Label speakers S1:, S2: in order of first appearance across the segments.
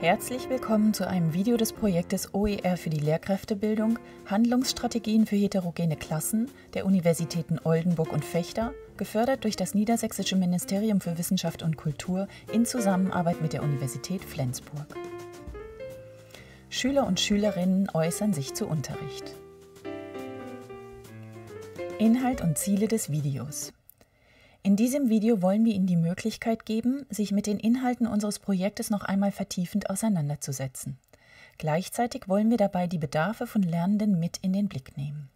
S1: Herzlich willkommen zu einem Video des Projektes OER für die Lehrkräftebildung Handlungsstrategien für heterogene Klassen der Universitäten Oldenburg und Fechter, gefördert durch das Niedersächsische Ministerium für Wissenschaft und Kultur in Zusammenarbeit mit der Universität Flensburg. Schüler und Schülerinnen äußern sich zu Unterricht. Inhalt und Ziele des Videos. In diesem Video wollen wir Ihnen die Möglichkeit geben, sich mit den Inhalten unseres Projektes noch einmal vertiefend auseinanderzusetzen. Gleichzeitig wollen wir dabei die Bedarfe von Lernenden mit in den Blick nehmen.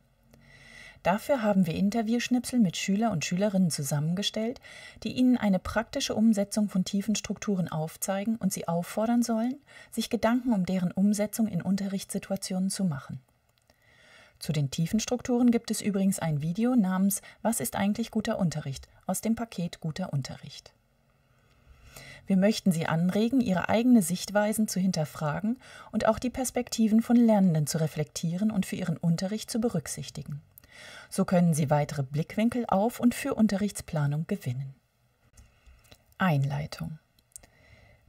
S1: Dafür haben wir Interviewschnipsel mit Schüler und Schülerinnen zusammengestellt, die Ihnen eine praktische Umsetzung von tiefen Strukturen aufzeigen und Sie auffordern sollen, sich Gedanken um deren Umsetzung in Unterrichtssituationen zu machen. Zu den tiefen Strukturen gibt es übrigens ein Video namens Was ist eigentlich guter Unterricht aus dem Paket Guter Unterricht. Wir möchten Sie anregen, Ihre eigene Sichtweisen zu hinterfragen und auch die Perspektiven von Lernenden zu reflektieren und für Ihren Unterricht zu berücksichtigen. So können Sie weitere Blickwinkel auf und für Unterrichtsplanung gewinnen. Einleitung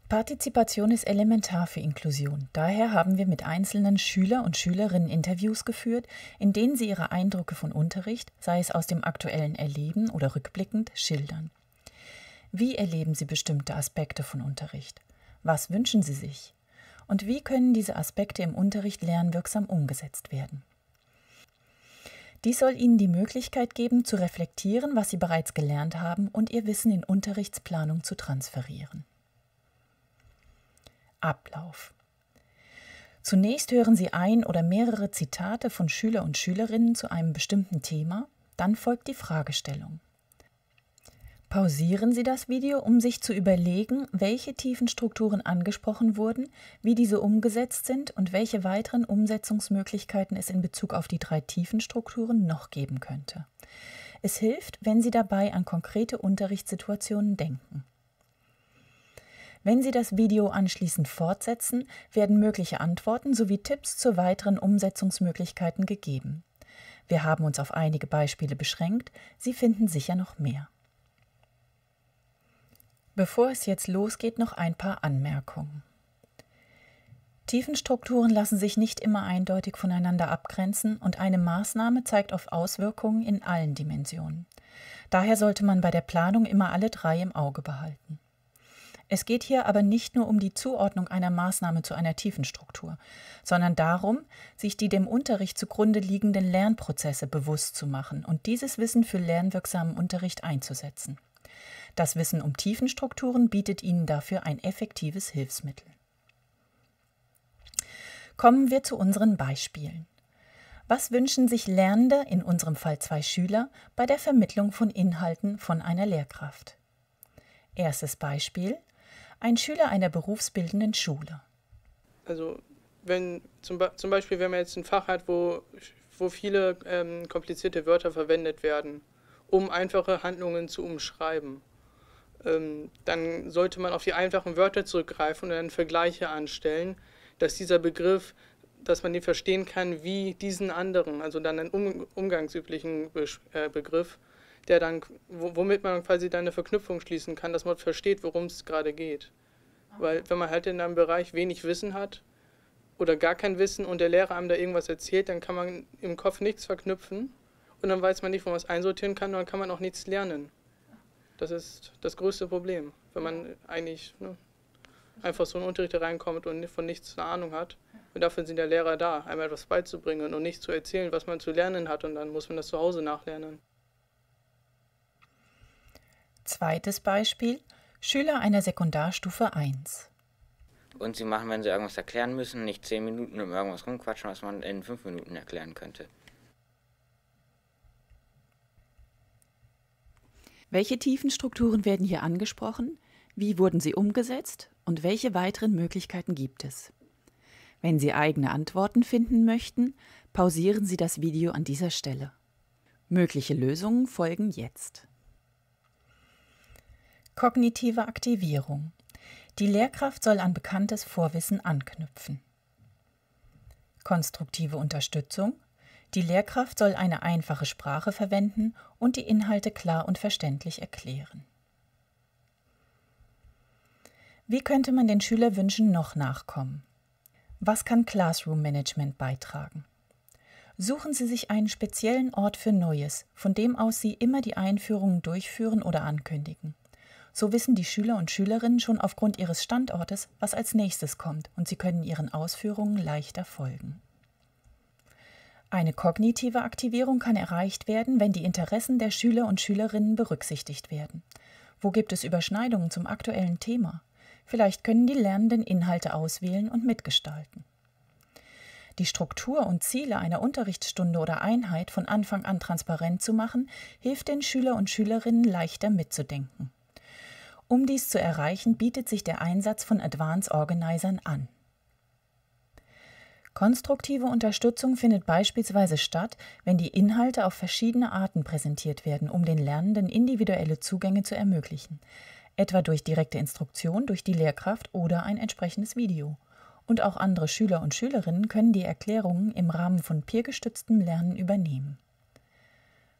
S1: Partizipation ist elementar für Inklusion. Daher haben wir mit einzelnen Schüler und Schülerinnen Interviews geführt, in denen sie ihre Eindrücke von Unterricht, sei es aus dem aktuellen Erleben oder rückblickend, schildern. Wie erleben sie bestimmte Aspekte von Unterricht? Was wünschen sie sich? Und wie können diese Aspekte im Unterricht lernwirksam umgesetzt werden? Dies soll Ihnen die Möglichkeit geben, zu reflektieren, was Sie bereits gelernt haben und Ihr Wissen in Unterrichtsplanung zu transferieren. Ablauf. Zunächst hören Sie ein oder mehrere Zitate von Schüler und Schülerinnen zu einem bestimmten Thema, dann folgt die Fragestellung. Pausieren Sie das Video, um sich zu überlegen, welche tiefen Strukturen angesprochen wurden, wie diese umgesetzt sind und welche weiteren Umsetzungsmöglichkeiten es in Bezug auf die drei tiefen Strukturen noch geben könnte. Es hilft, wenn Sie dabei an konkrete Unterrichtssituationen denken. Wenn Sie das Video anschließend fortsetzen, werden mögliche Antworten sowie Tipps zu weiteren Umsetzungsmöglichkeiten gegeben. Wir haben uns auf einige Beispiele beschränkt, Sie finden sicher noch mehr. Bevor es jetzt losgeht, noch ein paar Anmerkungen. Tiefenstrukturen lassen sich nicht immer eindeutig voneinander abgrenzen und eine Maßnahme zeigt auf Auswirkungen in allen Dimensionen. Daher sollte man bei der Planung immer alle drei im Auge behalten. Es geht hier aber nicht nur um die Zuordnung einer Maßnahme zu einer tiefen Struktur, sondern darum, sich die dem Unterricht zugrunde liegenden Lernprozesse bewusst zu machen und dieses Wissen für lernwirksamen Unterricht einzusetzen. Das Wissen um Tiefenstrukturen bietet Ihnen dafür ein effektives Hilfsmittel. Kommen wir zu unseren Beispielen. Was wünschen sich Lernende, in unserem Fall zwei Schüler, bei der Vermittlung von Inhalten von einer Lehrkraft? Erstes Beispiel ein Schüler einer berufsbildenden Schule.
S2: Also wenn zum, zum Beispiel, wenn man jetzt ein Fach hat, wo, wo viele ähm, komplizierte Wörter verwendet werden, um einfache Handlungen zu umschreiben, ähm, dann sollte man auf die einfachen Wörter zurückgreifen und dann Vergleiche anstellen, dass dieser Begriff, dass man den verstehen kann wie diesen anderen, also dann einen um, umgangsüblichen Be äh, Begriff, der dann, womit man quasi dann eine Verknüpfung schließen kann, dass man versteht, worum es gerade geht. Weil wenn man halt in einem Bereich wenig Wissen hat oder gar kein Wissen und der Lehrer einem da irgendwas erzählt, dann kann man im Kopf nichts verknüpfen und dann weiß man nicht, wo man es einsortieren kann und dann kann man auch nichts lernen. Das ist das größte Problem, wenn man eigentlich ne, einfach so in Unterricht reinkommt und von nichts eine Ahnung hat. Und dafür sind ja Lehrer da, einmal etwas beizubringen und nicht zu erzählen, was man zu lernen hat und dann muss man das zu Hause nachlernen.
S1: Zweites Beispiel, Schüler einer Sekundarstufe 1.
S3: Und sie machen, wenn sie irgendwas erklären müssen, nicht 10 Minuten um irgendwas rumquatschen, was man in 5 Minuten erklären könnte.
S1: Welche tiefen Strukturen werden hier angesprochen? Wie wurden sie umgesetzt? Und welche weiteren Möglichkeiten gibt es? Wenn Sie eigene Antworten finden möchten, pausieren Sie das Video an dieser Stelle. Mögliche Lösungen folgen jetzt. Kognitive Aktivierung. Die Lehrkraft soll an bekanntes Vorwissen anknüpfen. Konstruktive Unterstützung. Die Lehrkraft soll eine einfache Sprache verwenden und die Inhalte klar und verständlich erklären. Wie könnte man den Schülerwünschen noch nachkommen? Was kann Classroom Management beitragen? Suchen Sie sich einen speziellen Ort für Neues, von dem aus Sie immer die Einführungen durchführen oder ankündigen. So wissen die Schüler und Schülerinnen schon aufgrund ihres Standortes, was als nächstes kommt, und sie können ihren Ausführungen leichter folgen. Eine kognitive Aktivierung kann erreicht werden, wenn die Interessen der Schüler und Schülerinnen berücksichtigt werden. Wo gibt es Überschneidungen zum aktuellen Thema? Vielleicht können die Lernenden Inhalte auswählen und mitgestalten. Die Struktur und Ziele einer Unterrichtsstunde oder Einheit von Anfang an transparent zu machen, hilft den Schüler und Schülerinnen leichter mitzudenken. Um dies zu erreichen, bietet sich der Einsatz von Advanced Organizern an. Konstruktive Unterstützung findet beispielsweise statt, wenn die Inhalte auf verschiedene Arten präsentiert werden, um den Lernenden individuelle Zugänge zu ermöglichen, etwa durch direkte Instruktion durch die Lehrkraft oder ein entsprechendes Video und auch andere Schüler und Schülerinnen können die Erklärungen im Rahmen von peergestütztem Lernen übernehmen.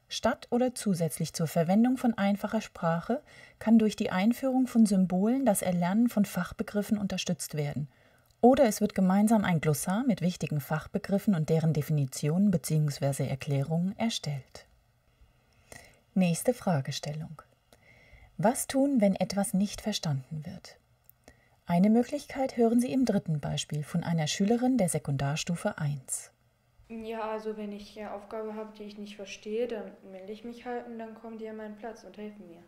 S1: Statt oder zusätzlich zur Verwendung von einfacher Sprache kann durch die Einführung von Symbolen das Erlernen von Fachbegriffen unterstützt werden. Oder es wird gemeinsam ein Glossar mit wichtigen Fachbegriffen und deren Definitionen bzw. Erklärungen erstellt. Nächste Fragestellung. Was tun, wenn etwas nicht verstanden wird? Eine Möglichkeit hören Sie im dritten Beispiel von einer Schülerin der Sekundarstufe 1.
S4: Ja, also wenn ich eine Aufgabe habe, die ich nicht verstehe, dann melde ich mich halt und dann kommen die an meinen Platz und helfen mir.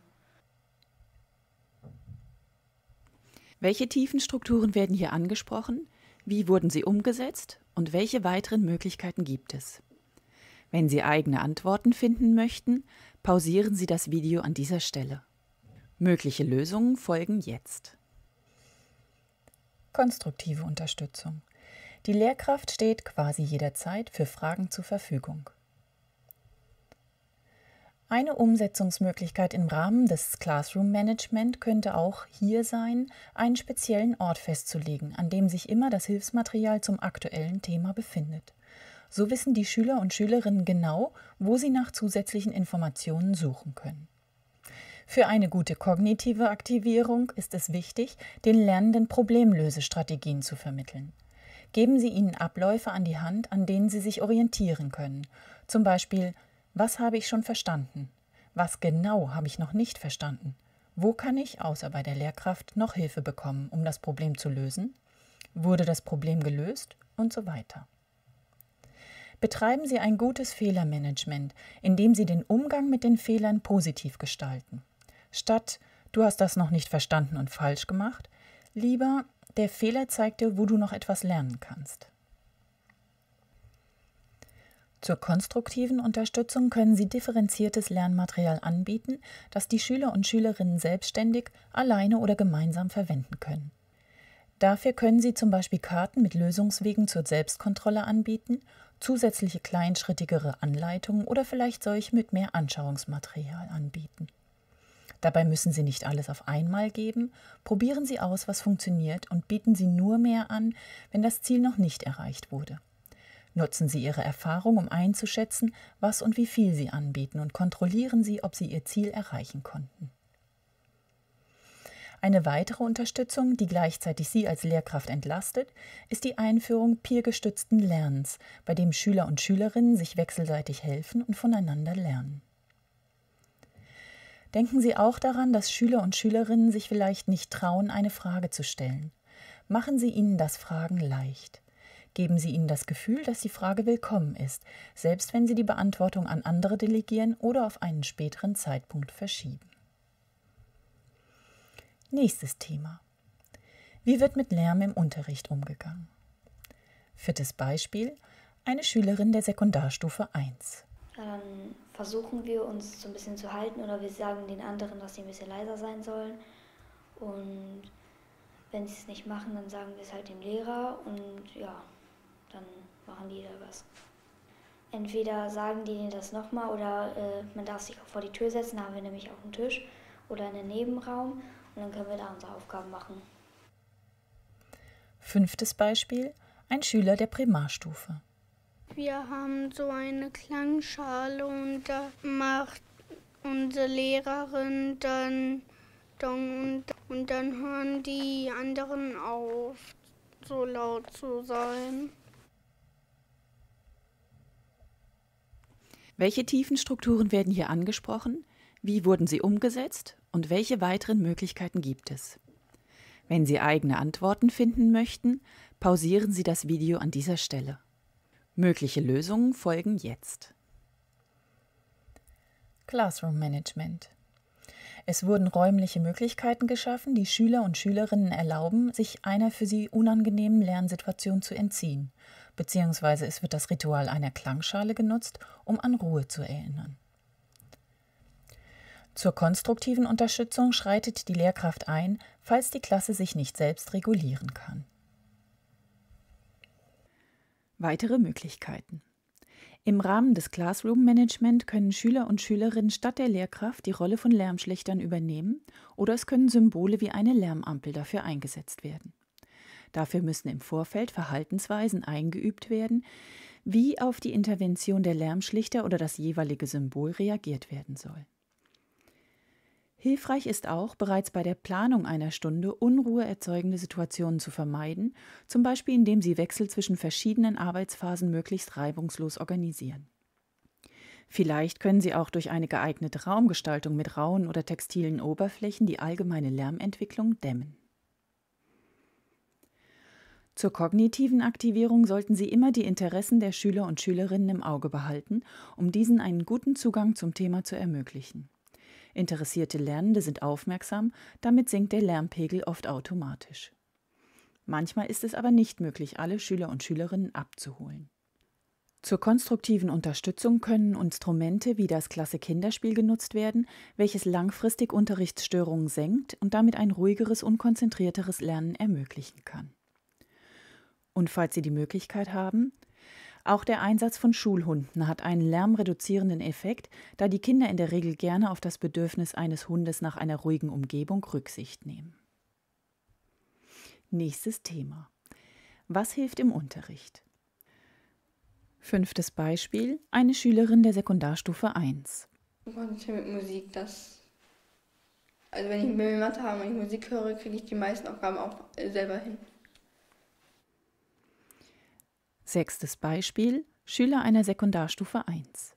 S1: Welche tiefen Strukturen werden hier angesprochen? Wie wurden sie umgesetzt? Und welche weiteren Möglichkeiten gibt es? Wenn Sie eigene Antworten finden möchten, pausieren Sie das Video an dieser Stelle. Mögliche Lösungen folgen jetzt. Konstruktive Unterstützung. Die Lehrkraft steht quasi jederzeit für Fragen zur Verfügung. Eine Umsetzungsmöglichkeit im Rahmen des Classroom Management könnte auch hier sein, einen speziellen Ort festzulegen, an dem sich immer das Hilfsmaterial zum aktuellen Thema befindet. So wissen die Schüler und Schülerinnen genau, wo sie nach zusätzlichen Informationen suchen können. Für eine gute kognitive Aktivierung ist es wichtig, den Lernenden Problemlösestrategien zu vermitteln. Geben Sie ihnen Abläufe an die Hand, an denen sie sich orientieren können. Zum Beispiel, was habe ich schon verstanden? Was genau habe ich noch nicht verstanden? Wo kann ich, außer bei der Lehrkraft, noch Hilfe bekommen, um das Problem zu lösen? Wurde das Problem gelöst? Und so weiter. Betreiben Sie ein gutes Fehlermanagement, indem Sie den Umgang mit den Fehlern positiv gestalten. Statt du hast das noch nicht verstanden und falsch gemacht, lieber der Fehler zeigt dir, wo du noch etwas lernen kannst. Zur konstruktiven Unterstützung können Sie differenziertes Lernmaterial anbieten, das die Schüler und Schülerinnen selbstständig, alleine oder gemeinsam verwenden können. Dafür können Sie zum Beispiel Karten mit Lösungswegen zur Selbstkontrolle anbieten, zusätzliche kleinschrittigere Anleitungen oder vielleicht solche mit mehr Anschauungsmaterial anbieten. Dabei müssen Sie nicht alles auf einmal geben. Probieren Sie aus, was funktioniert und bieten Sie nur mehr an, wenn das Ziel noch nicht erreicht wurde. Nutzen Sie Ihre Erfahrung, um einzuschätzen, was und wie viel Sie anbieten und kontrollieren Sie, ob Sie Ihr Ziel erreichen konnten. Eine weitere Unterstützung, die gleichzeitig Sie als Lehrkraft entlastet, ist die Einführung peergestützten Lernens, bei dem Schüler und Schülerinnen sich wechselseitig helfen und voneinander lernen. Denken Sie auch daran, dass Schüler und Schülerinnen sich vielleicht nicht trauen, eine Frage zu stellen. Machen Sie ihnen das Fragen leicht. Geben Sie ihnen das Gefühl, dass die Frage willkommen ist, selbst wenn Sie die Beantwortung an andere delegieren oder auf einen späteren Zeitpunkt verschieben. Nächstes Thema. Wie wird mit Lärm im Unterricht umgegangen? Viertes Beispiel. Eine Schülerin der Sekundarstufe 1.
S5: Versuchen wir uns so ein bisschen zu halten oder wir sagen den anderen, dass sie ein bisschen leiser sein sollen. Und wenn sie es nicht machen, dann sagen wir es halt dem Lehrer und ja, dann machen die da was. Entweder sagen die das nochmal oder äh, man darf sich auch vor die Tür setzen, da haben wir nämlich auch einen Tisch oder einen Nebenraum und dann können wir da unsere Aufgaben machen.
S1: Fünftes Beispiel: Ein Schüler der Primarstufe.
S6: Wir haben so eine Klangschale und da macht unsere Lehrerin dann und, und dann hören die anderen auf, so laut zu sein.
S1: Welche tiefen Strukturen werden hier angesprochen? Wie wurden sie umgesetzt? Und welche weiteren Möglichkeiten gibt es? Wenn Sie eigene Antworten finden möchten, pausieren Sie das Video an dieser Stelle. Mögliche Lösungen folgen jetzt. Classroom Management es wurden räumliche Möglichkeiten geschaffen, die Schüler und Schülerinnen erlauben, sich einer für sie unangenehmen Lernsituation zu entziehen, beziehungsweise es wird das Ritual einer Klangschale genutzt, um an Ruhe zu erinnern. Zur konstruktiven Unterstützung schreitet die Lehrkraft ein, falls die Klasse sich nicht selbst regulieren kann. Weitere Möglichkeiten im Rahmen des Classroom Management können Schüler und Schülerinnen statt der Lehrkraft die Rolle von Lärmschlichtern übernehmen oder es können Symbole wie eine Lärmampel dafür eingesetzt werden. Dafür müssen im Vorfeld Verhaltensweisen eingeübt werden, wie auf die Intervention der Lärmschlichter oder das jeweilige Symbol reagiert werden soll. Hilfreich ist auch, bereits bei der Planung einer Stunde Unruhe erzeugende Situationen zu vermeiden, zum Beispiel indem Sie Wechsel zwischen verschiedenen Arbeitsphasen möglichst reibungslos organisieren. Vielleicht können Sie auch durch eine geeignete Raumgestaltung mit rauen oder textilen Oberflächen die allgemeine Lärmentwicklung dämmen. Zur kognitiven Aktivierung sollten Sie immer die Interessen der Schüler und Schülerinnen im Auge behalten, um diesen einen guten Zugang zum Thema zu ermöglichen. Interessierte Lernende sind aufmerksam, damit sinkt der Lärmpegel oft automatisch. Manchmal ist es aber nicht möglich, alle Schüler und Schülerinnen abzuholen. Zur konstruktiven Unterstützung können Instrumente wie das Klasse Kinderspiel genutzt werden, welches langfristig Unterrichtsstörungen senkt und damit ein ruhigeres und konzentrierteres Lernen ermöglichen kann. Und falls Sie die Möglichkeit haben, auch der Einsatz von Schulhunden hat einen lärmreduzierenden Effekt, da die Kinder in der Regel gerne auf das Bedürfnis eines Hundes nach einer ruhigen Umgebung Rücksicht nehmen. Nächstes Thema. Was hilft im Unterricht? Fünftes Beispiel. Eine Schülerin der Sekundarstufe 1.
S7: Konzentrieren mit Musik, das. Also wenn ich Mathe habe und ich Musik höre, kriege ich die meisten Aufgaben auch selber hin.
S1: Sechstes Beispiel: Schüler einer Sekundarstufe 1.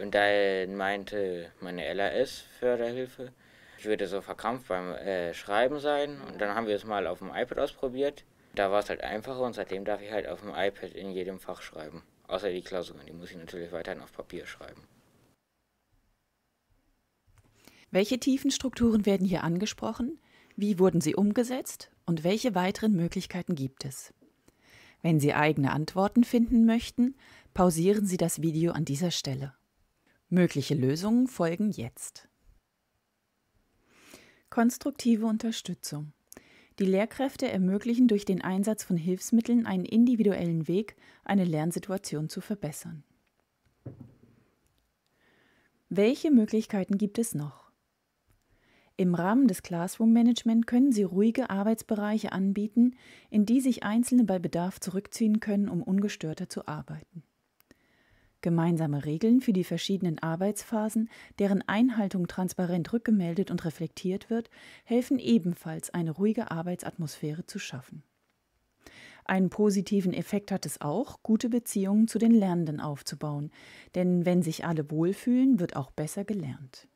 S3: Und da meinte meine LAS Förderhilfe, ich würde so verkrampft beim äh, Schreiben sein. Und dann haben wir es mal auf dem iPad ausprobiert. Da war es halt einfacher und seitdem darf ich halt auf dem iPad in jedem Fach schreiben. Außer die Klausuren, die muss ich natürlich weiterhin auf Papier schreiben.
S1: Welche tiefen Strukturen werden hier angesprochen? Wie wurden sie umgesetzt? Und welche weiteren Möglichkeiten gibt es? Wenn Sie eigene Antworten finden möchten, pausieren Sie das Video an dieser Stelle. Mögliche Lösungen folgen jetzt. Konstruktive Unterstützung. Die Lehrkräfte ermöglichen durch den Einsatz von Hilfsmitteln einen individuellen Weg, eine Lernsituation zu verbessern. Welche Möglichkeiten gibt es noch? Im Rahmen des Classroom Management können Sie ruhige Arbeitsbereiche anbieten, in die sich Einzelne bei Bedarf zurückziehen können, um ungestörter zu arbeiten. Gemeinsame Regeln für die verschiedenen Arbeitsphasen, deren Einhaltung transparent rückgemeldet und reflektiert wird, helfen ebenfalls, eine ruhige Arbeitsatmosphäre zu schaffen. Einen positiven Effekt hat es auch, gute Beziehungen zu den Lernenden aufzubauen, denn wenn sich alle wohlfühlen, wird auch besser gelernt.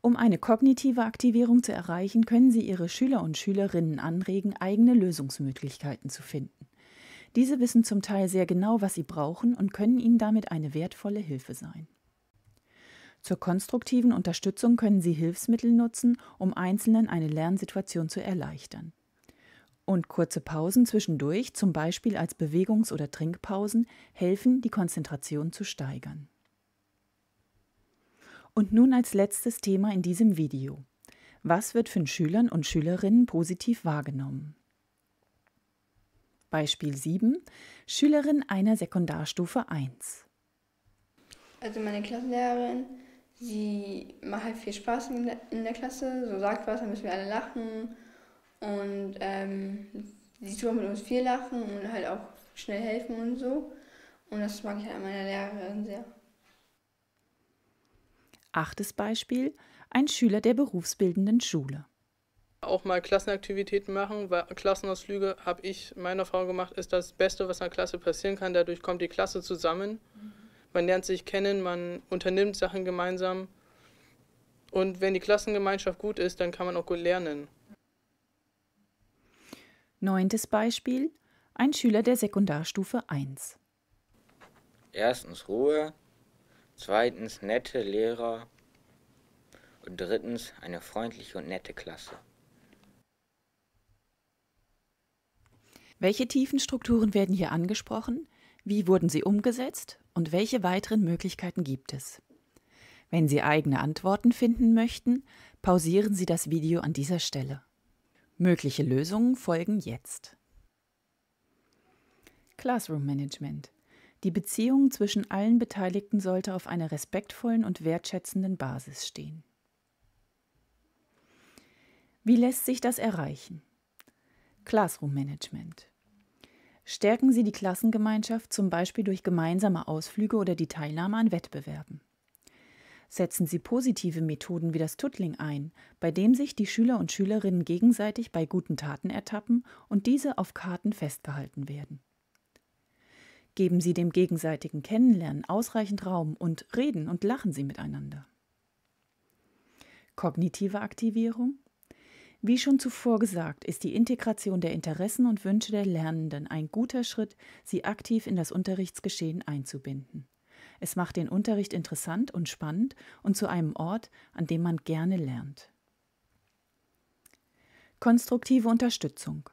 S1: Um eine kognitive Aktivierung zu erreichen, können Sie Ihre Schüler und Schülerinnen anregen, eigene Lösungsmöglichkeiten zu finden. Diese wissen zum Teil sehr genau, was sie brauchen und können Ihnen damit eine wertvolle Hilfe sein. Zur konstruktiven Unterstützung können Sie Hilfsmittel nutzen, um Einzelnen eine Lernsituation zu erleichtern. Und kurze Pausen zwischendurch, zum Beispiel als Bewegungs- oder Trinkpausen, helfen, die Konzentration zu steigern. Und nun als letztes Thema in diesem Video. Was wird von Schülern und Schülerinnen positiv wahrgenommen? Beispiel 7. Schülerin einer Sekundarstufe 1.
S7: Also meine Klassenlehrerin, sie macht halt viel Spaß in der, in der Klasse, so sagt was, dann müssen wir alle lachen. Und ähm, sie tut mit uns viel lachen und halt auch schnell helfen und so. Und das mag ich halt an meiner Lehrerin sehr.
S1: Achtes Beispiel, ein Schüler der berufsbildenden Schule.
S2: Auch mal Klassenaktivitäten machen, weil Klassenausflüge habe ich meiner Frau gemacht, ist das Beste, was in der Klasse passieren kann. Dadurch kommt die Klasse zusammen, man lernt sich kennen, man unternimmt Sachen gemeinsam. Und wenn die Klassengemeinschaft gut ist, dann kann man auch gut lernen.
S1: Neuntes Beispiel, ein Schüler der Sekundarstufe 1.
S3: Erstens Ruhe, zweitens nette Lehrer und drittens eine freundliche und nette Klasse.
S1: Welche tiefen Strukturen werden hier angesprochen? Wie wurden sie umgesetzt? Und welche weiteren Möglichkeiten gibt es? Wenn Sie eigene Antworten finden möchten, pausieren Sie das Video an dieser Stelle. Mögliche Lösungen folgen jetzt. Classroom Management. Die Beziehung zwischen allen Beteiligten sollte auf einer respektvollen und wertschätzenden Basis stehen. Wie lässt sich das erreichen? Classroom Management. Stärken Sie die Klassengemeinschaft zum Beispiel durch gemeinsame Ausflüge oder die Teilnahme an Wettbewerben. Setzen Sie positive Methoden wie das Tuttling ein, bei dem sich die Schüler und Schülerinnen gegenseitig bei guten Taten ertappen und diese auf Karten festgehalten werden. Geben Sie dem gegenseitigen Kennenlernen ausreichend Raum und reden und lachen Sie miteinander. Kognitive Aktivierung wie schon zuvor gesagt, ist die Integration der Interessen und Wünsche der Lernenden ein guter Schritt, sie aktiv in das Unterrichtsgeschehen einzubinden. Es macht den Unterricht interessant und spannend und zu einem Ort, an dem man gerne lernt. Konstruktive Unterstützung.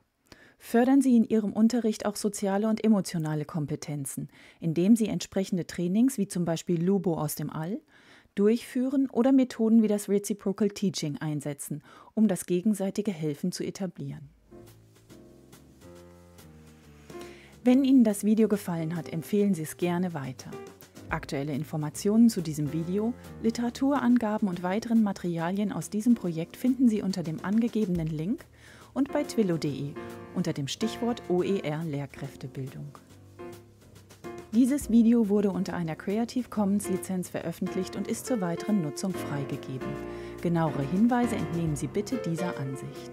S1: Fördern Sie in Ihrem Unterricht auch soziale und emotionale Kompetenzen, indem Sie entsprechende Trainings wie zum Beispiel Lubo aus dem All durchführen oder Methoden wie das Reciprocal Teaching einsetzen, um das gegenseitige Helfen zu etablieren. Wenn Ihnen das Video gefallen hat, empfehlen Sie es gerne weiter. Aktuelle Informationen zu diesem Video, Literaturangaben und weiteren Materialien aus diesem Projekt finden Sie unter dem angegebenen Link und bei twillo.de unter dem Stichwort OER Lehrkräftebildung. Dieses Video wurde unter einer Creative Commons Lizenz veröffentlicht und ist zur weiteren Nutzung freigegeben. Genauere Hinweise entnehmen Sie bitte dieser Ansicht.